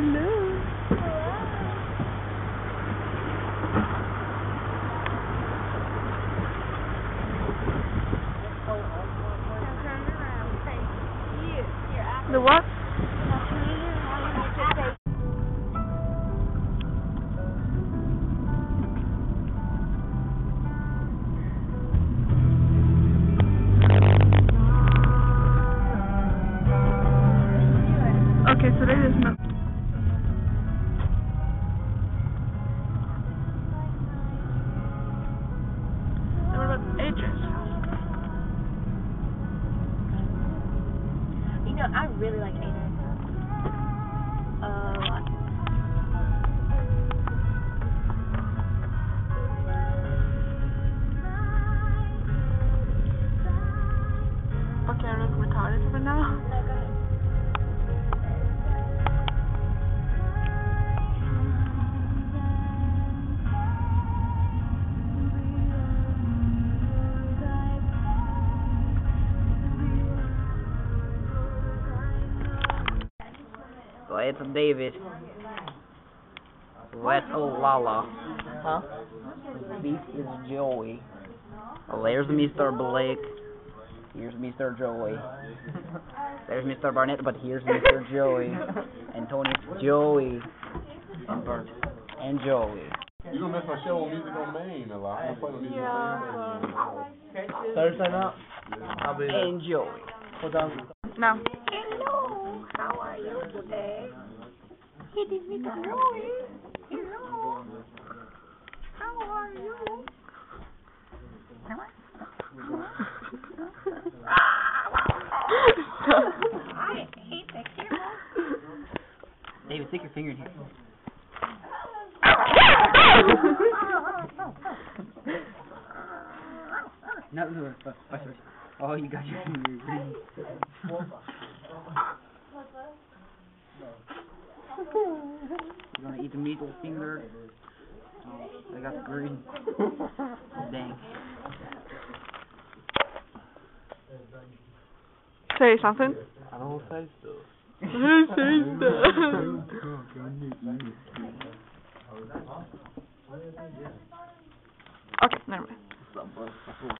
Hello. The what? Okay, so there is no. Know, I really like Aiden. Lot. Uh, okay, I look retarded for now. So it's David. That's Lala. Huh? This is Joey. Oh, there's Mr. Blake. Here's Mr. Joey. There's Mr. Barnett, but here's Mr. Joey. And Tony, Joey. And Bert. And Joey. You're gonna mess my show on music on Main a lot. I'm gonna play on music on Main. Thursday night? I'll be there. And Joey. What time? No. Hello, how are you today? It is Mr. Joey. Hello. How are you? I hate the camera. David, stick your finger in here. No, no, no, no, no. Oh, you got your finger green. You gonna eat the middle finger? Oh, I got the green. Dang. Say something. I don't say stuff. Say stuff. Okay, never mind.